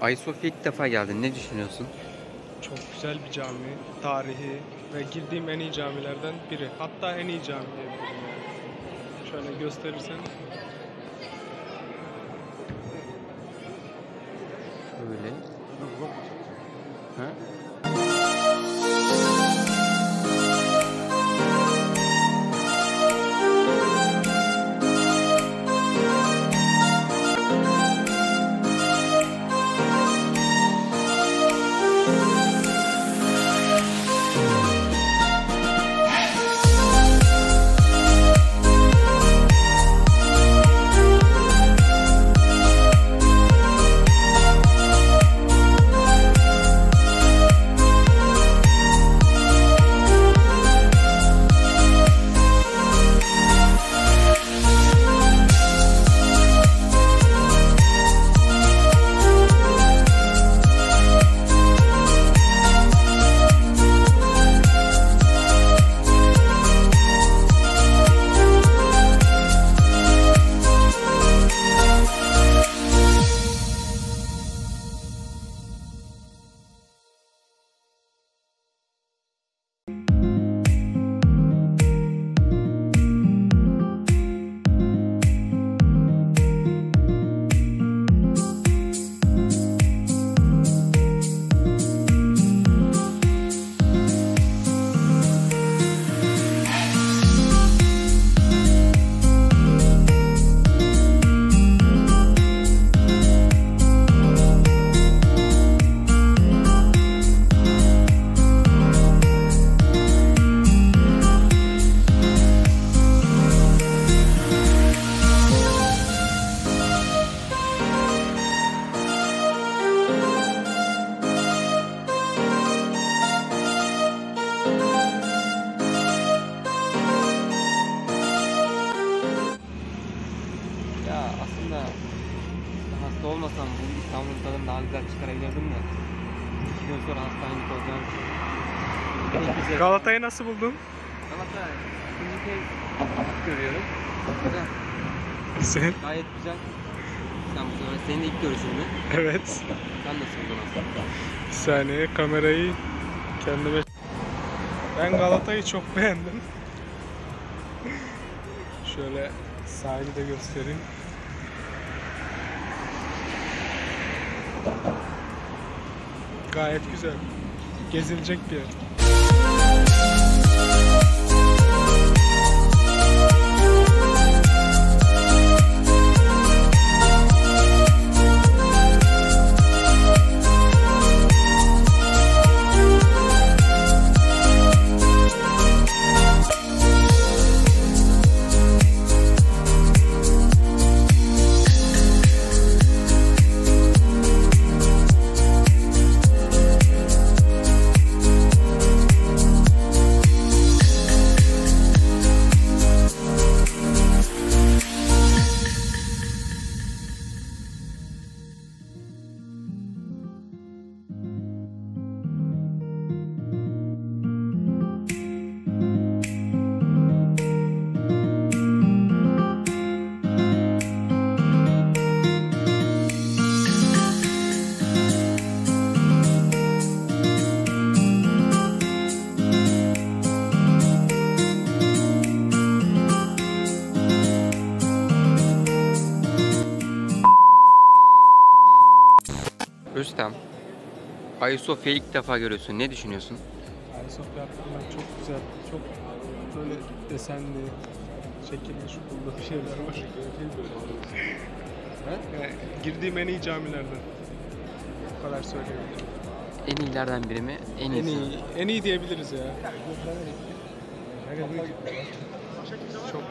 Ayasofya ilk defa geldin. Ne düşünüyorsun? Çok güzel bir cami, tarihi ve girdiğim en iyi camilerden biri. Hatta en iyi cami diyebilirim yani. Şöyle gösterirsen. Öyle. Ha? Tadını daha güzel çıkarabilirdim de. İki gün sonra hastanelik olacağım. Güzel. Galata'yı nasıl buldun? Galatasaray ikinci kez görüyorum. Güzel. Sen? Gayet güzel. Sen bu sefer senin de ilk görüşün mü? Evet. Sen nasıl buldun aslında? Bir saniye kamerayı kendime... Ben Galata'yı çok beğendim. Şöyle sahili de göstereyim. Gayet güzel. Gezilecek bir yer. Rüstem. Ayasofya ilk defa görüyorsun. Ne düşünüyorsun? Ayasofya hakkında çok güzel, çok böyle desenli, şekilli, şukullu bir şeyler var. Yani girdiğim en iyi camilerden. Bu kadar söyleyebilirim. En iyilerden biri mi? En En iyisi. iyi, en iyi diyebiliriz ya. Çok